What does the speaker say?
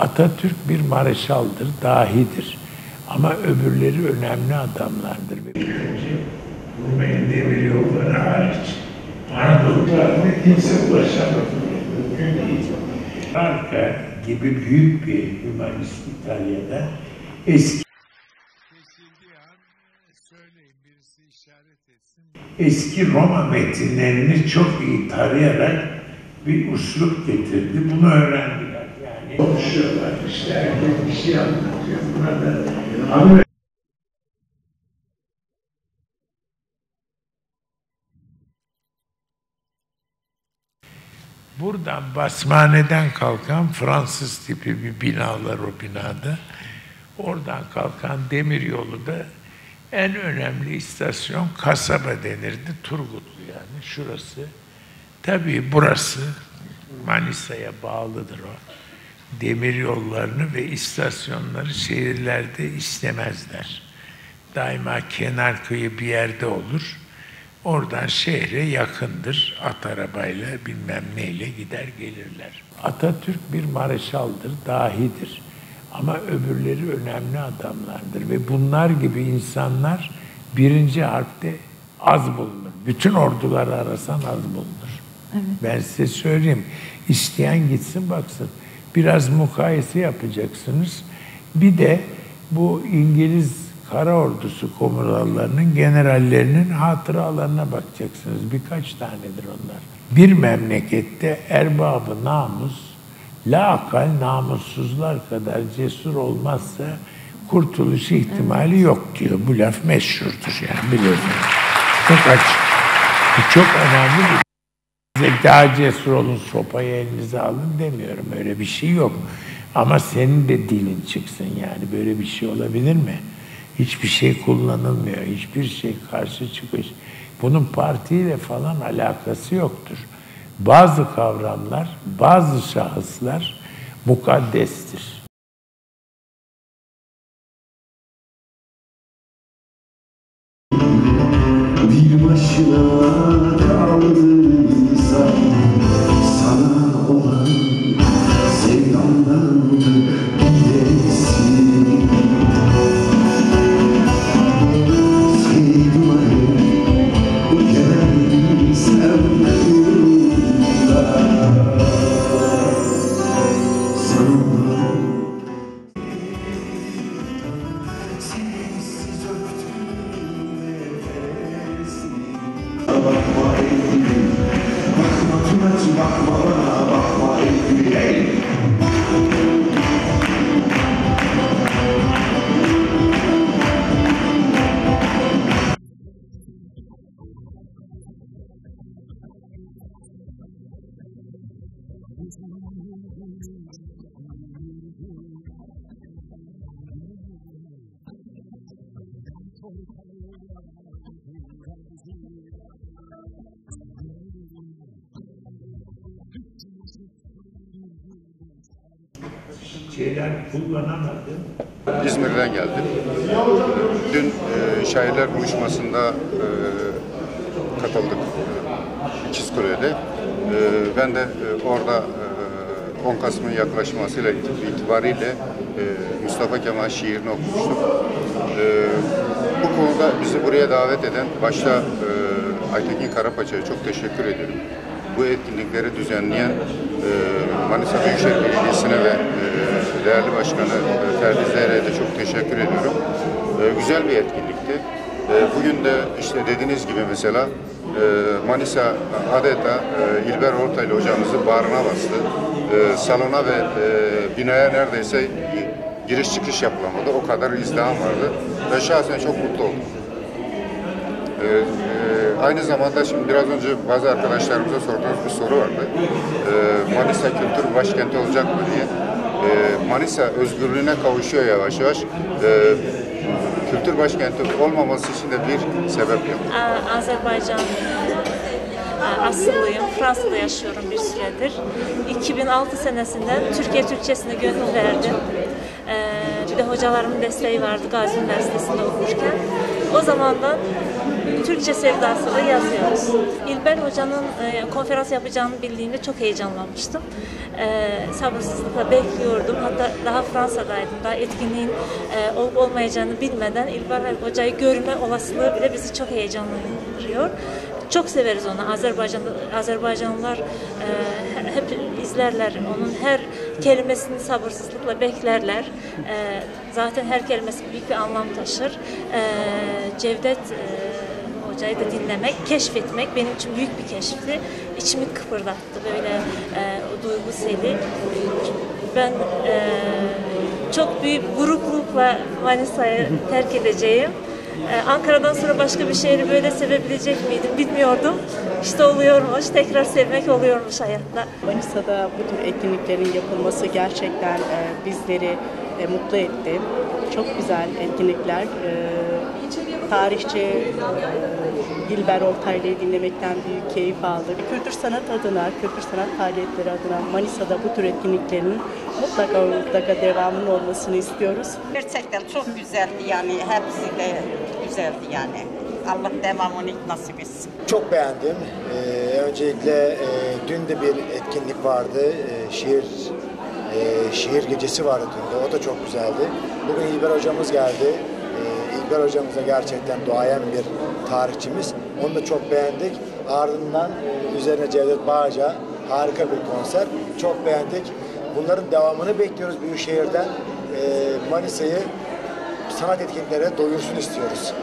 Atatürk bir mareşaldır, dahidir. Ama öbürleri önemli adamlardır. Rumeli demir yolları hariç Anadolu tarafına kimse ulaşamadı. Mümkün gibi büyük bir hümanist İtalya'da eski eski Roma metinlerini çok iyi tarayarak bir uslup getirdi. Bunu öğrendiler. Konuşuyorlar işte herkes bir şey anlatıyor. Burada hanım Buradan basmaneden kalkan Fransız tipi bir binalar o binada. Oradan kalkan demir yolu da en önemli istasyon kasaba denirdi. Turgutlu yani şurası. Tabii burası Manisa'ya bağlıdır o. Demir yollarını ve istasyonları şehirlerde istemezler. Daima kenar kıyı bir yerde olur. Oradan şehre yakındır. At arabayla bilmem neyle gider gelirler. Atatürk bir mareşaldır, dahidir. Ama öbürleri önemli adamlardır. Ve bunlar gibi insanlar birinci harpte az bulunur. Bütün orduları arasan az bulunur. Ben size söyleyeyim. İsteyen gitsin baksın. Biraz mukayese yapacaksınız. Bir de bu İngiliz kara ordusu komutanlarının generallerinin hatıralarına bakacaksınız. Birkaç tanedir onlar. Bir memlekette erbabı namus, lakal namussuzlar kadar cesur olmazsa kurtuluş ihtimali yok diyor. Bu laf meşhurdur yani biliyorsunuz. Çok açık. Bu çok önemli bir Size daha cesur olun, sopayı elinize alın demiyorum. Öyle bir şey yok. Ama senin de dilin çıksın yani. Böyle bir şey olabilir mi? Hiçbir şey kullanılmıyor. Hiçbir şey karşı çıkış. Bunun partiyle falan alakası yoktur. Bazı kavramlar, bazı şahıslar mukaddestir. Başına muito İzmir'den geldim. Dün e, şairler buluşmasında e, katıldık e, İkizkule'de. E, ben de e, orada e, 10 Kasım'ın yaklaşmasıyla itibariyle e, Mustafa Kemal şiirini okumuştum. E, bu konuda bizi buraya davet eden başta e, Aytekin Karapaça'ya çok teşekkür ederim. Bu etkinlikleri düzenleyen e, Manisa Büyükşehir Belediyesi'ne ve e, değerli başkanı e, Ferdi Zeyre'ye de çok teşekkür ediyorum. E, güzel bir etkinlikti. E, bugün de işte dediğiniz gibi mesela e, Manisa adeta e, İlber Ortaylı hocamızı bağrına bastı. E, salona ve e, binaya neredeyse giriş çıkış yapılamadı. O kadar izdiham vardı. Ve şahsen çok mutlu oldum. Ee, e, aynı zamanda şimdi biraz önce bazı arkadaşlarımıza sorduğunuz bir soru vardı. Ee, Manisa kültür başkenti olacak mı diye. Ee, Manisa özgürlüğüne kavuşuyor yavaş yavaş. Ee, kültür başkenti olmaması için de bir sebep yok. Aa, Azerbaycan e, asıllıyım. Fransa'da yaşıyorum bir süredir. 2006 senesinden Türkiye Türkçesine gönül verdim. Ee, de hocalarımın desteği vardı Gazi Üniversitesi'nde okurken. O zamandan Türkçe sevdasını yazıyoruz. İlber Hoca'nın e, konferans yapacağını bildiğimde çok heyecanlanmıştım. E, sabırsızlıkla bekliyordum. Hatta daha Fransa'daydım. Daha etkinliğin e, olup olmayacağını bilmeden İlber Hoca'yı görme olasılığı bile bizi çok heyecanlandırıyor. Çok severiz onu. Azerbaycan Azerbaycanlılar e, hep izlerler. Onun her kelimesini sabırsızlıkla beklerler. E, zaten her kelimesi büyük bir anlam taşır. E, Cevdet e, Hocayı da dinlemek, keşfetmek benim için büyük bir keşifti. İçimi kıpırdattı böyle e, o duygu seli. Ben e, çok büyük guruplukla Manisa'yı terk edeceğim. E, Ankara'dan sonra başka bir şehri böyle sevebilecek miydim bilmiyordum. İşte oluyormuş, tekrar sevmek oluyormuş hayatta. Manisa'da bu tür etkinliklerin yapılması gerçekten e, bizleri e, mutlu etti. Çok güzel etkinlikler. E, tarihçi e, Dilber Ortaylı'yı dinlemekten büyük keyif aldık. Kültür sanat adına, kültür sanat faaliyetleri adına Manisa'da bu tür etkinliklerin mutlaka mutlaka devamının olmasını istiyoruz. Gerçekten çok güzeldi yani hepsi de güzeldi yani. Allah devamını nasip etsin. Çok beğendim. Ee, öncelikle e, dün de bir etkinlik vardı. Ee, şiir e, şiir gecesi vardı dün de. O da çok güzeldi. Bugün İlber hocamız geldi. İlber hocamız da gerçekten doğayan bir tarihçimiz. Onu da çok beğendik. Ardından üzerine Cevdet Bağca harika bir konser. Çok beğendik. Bunların devamını bekliyoruz Büyükşehir'den. Ee, Manisa'yı sanat etkinliklere doyursun istiyoruz.